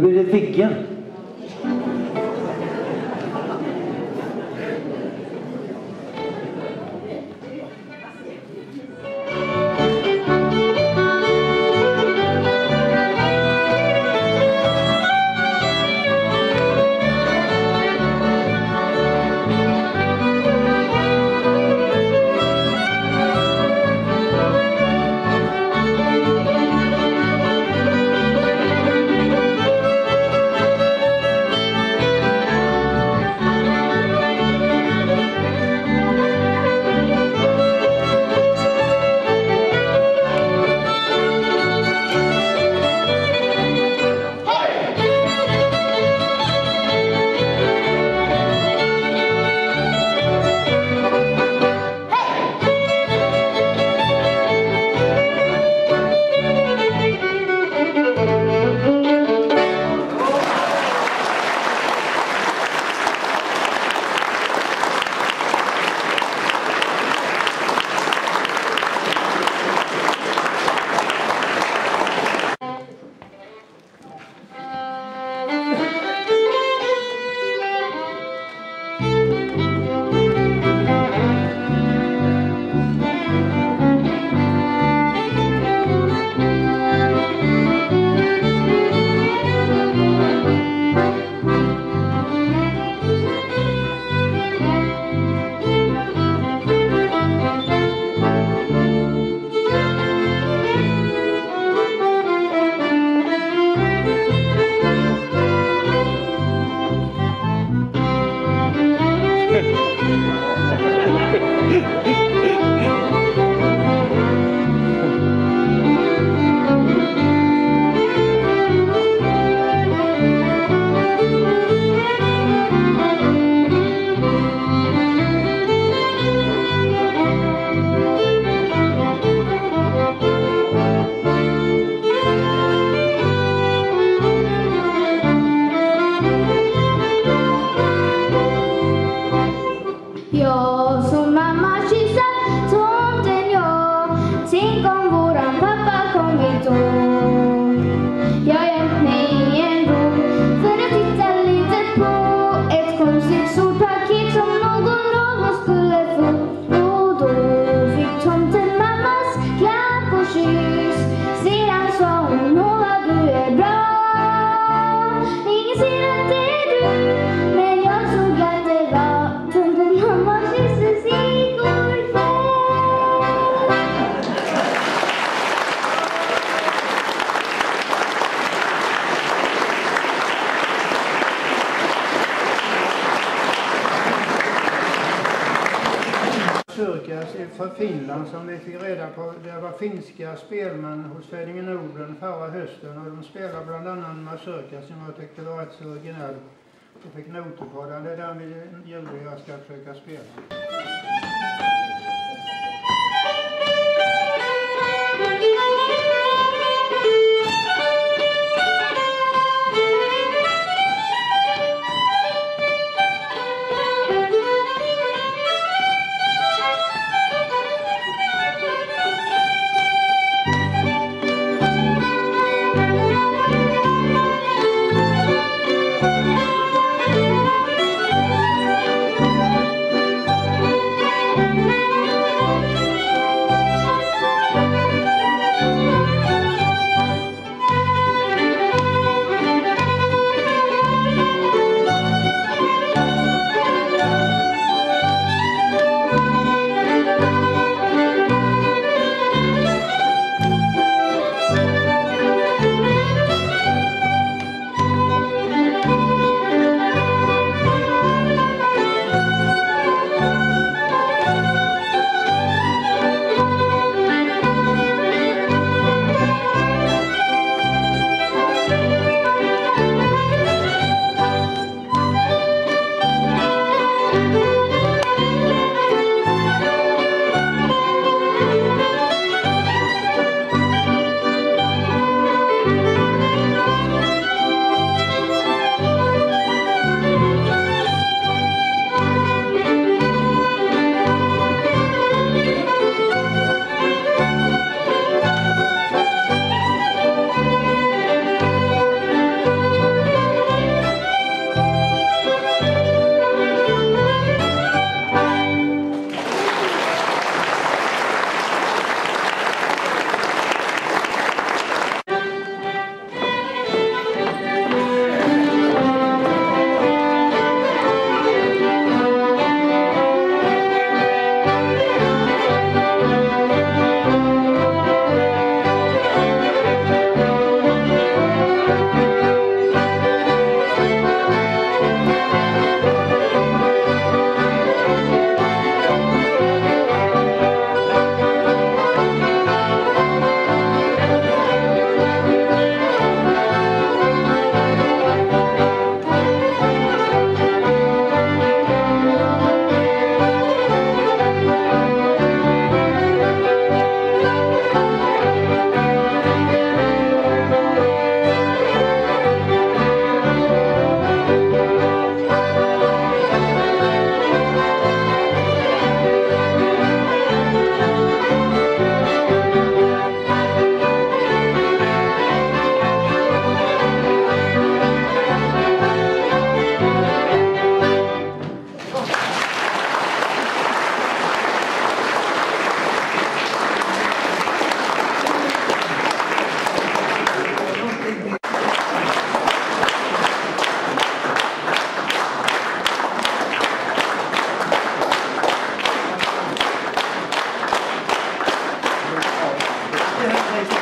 Du blir det Viggen. Från Finland som vi fick reda på, det var finska spelmän hos Föreningen Norden förra hösten och de spelade bland annat en mazurka som jag tyckte var rätt så originell Jag fick noter på den. Det är den vi gjorde jag ska försöka spela. Yeah,